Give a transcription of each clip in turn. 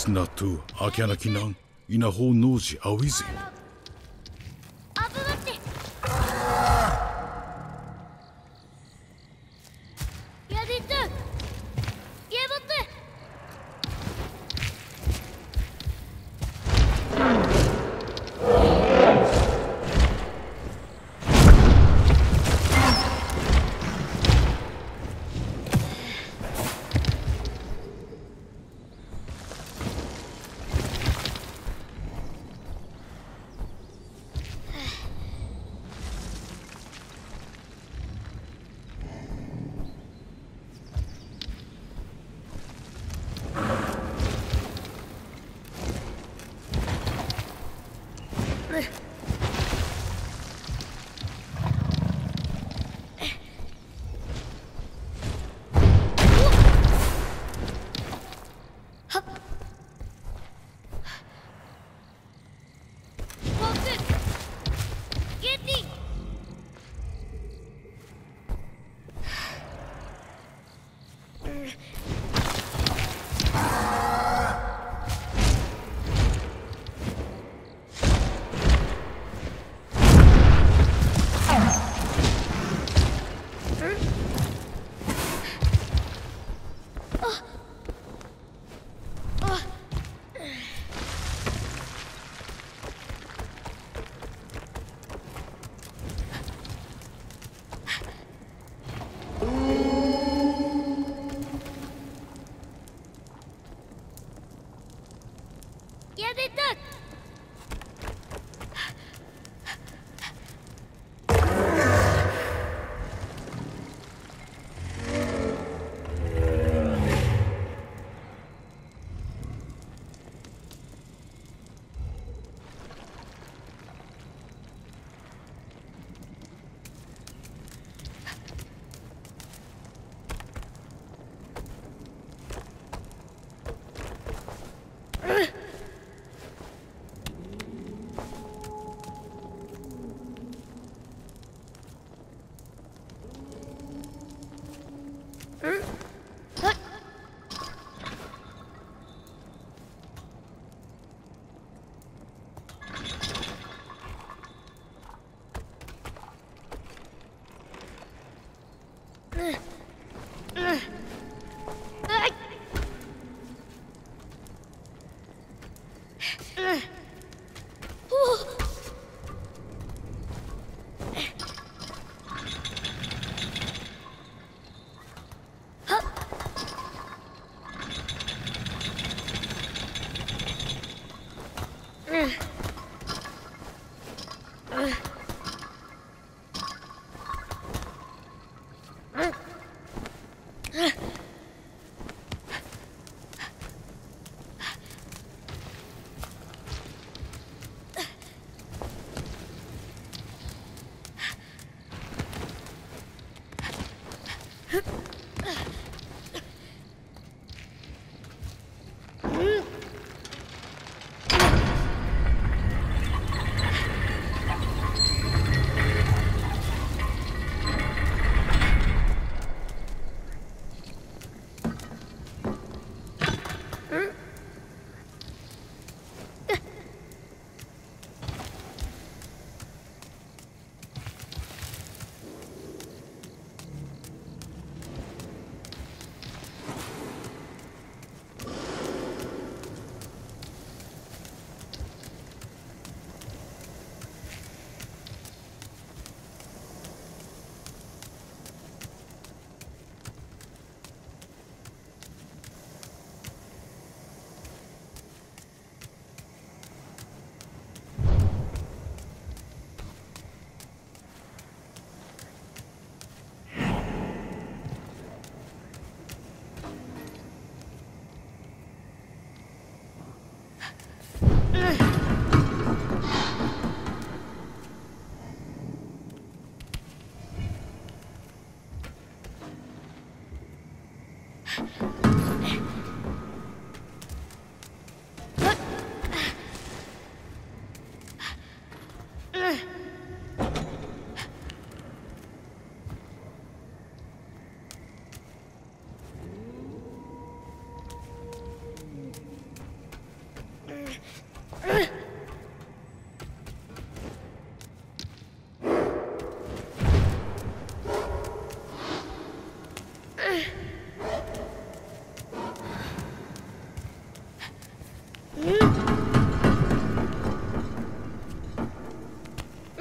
Atimetis natu akianakinan inaho noji awizi.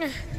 there.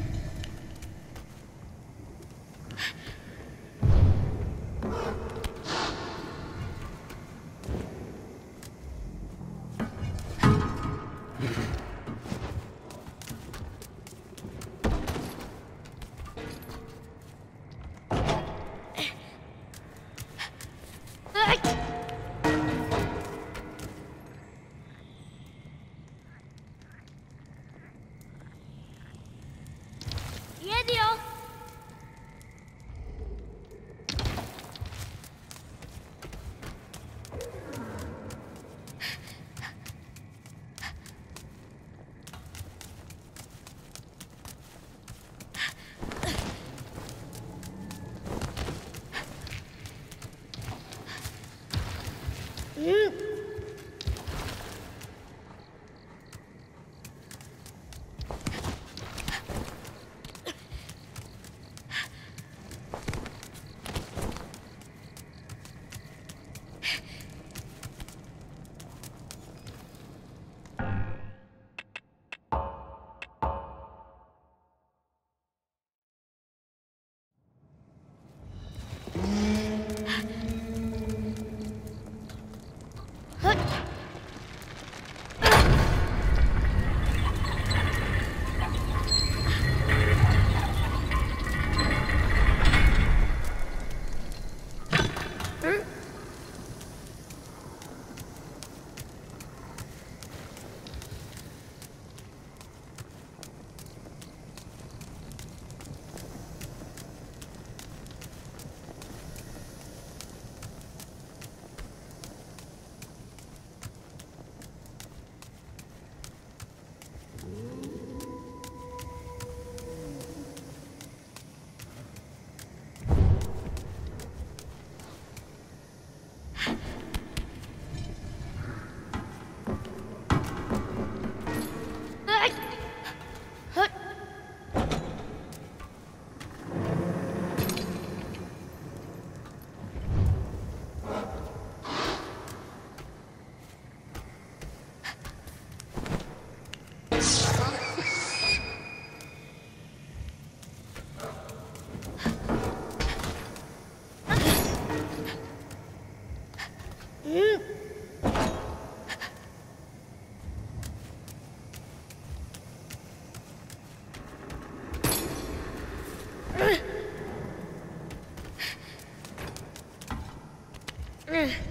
there.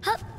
はっ。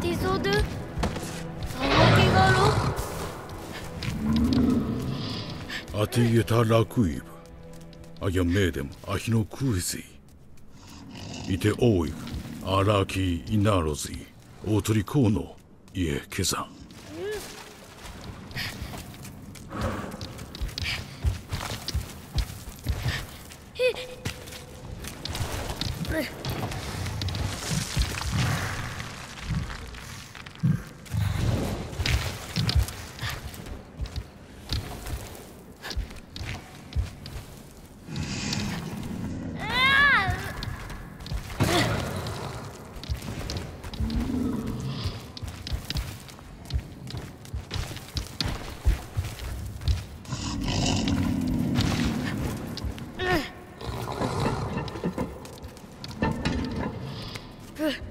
Tizod'u Salakigalo Ati yeta lakuib Aya medem ahino kuizi Ite oig Araki inarozi Otorikono Ie kezan く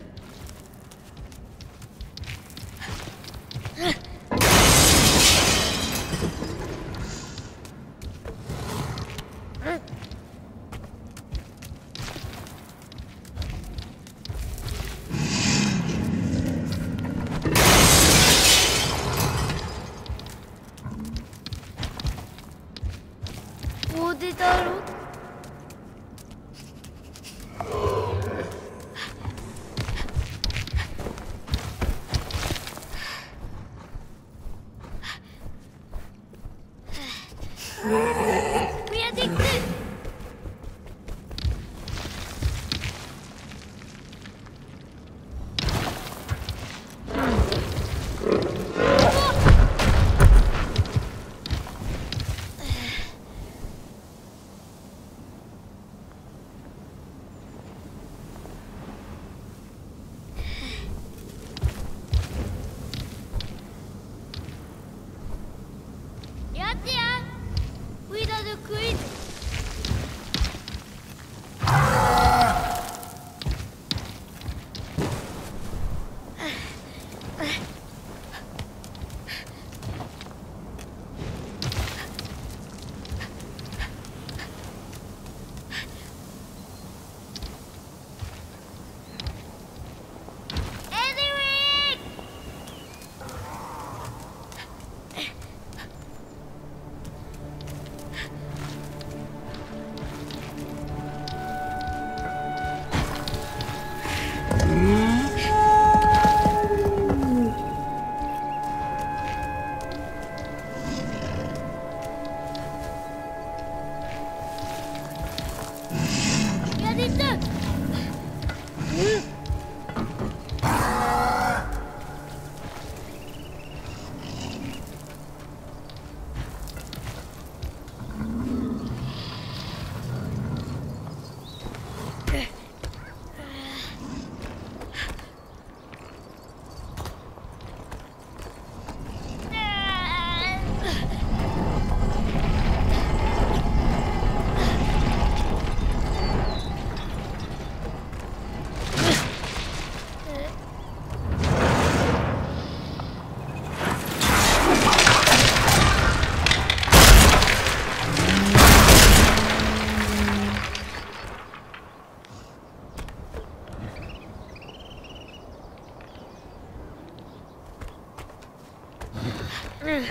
嗯。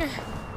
Yeah.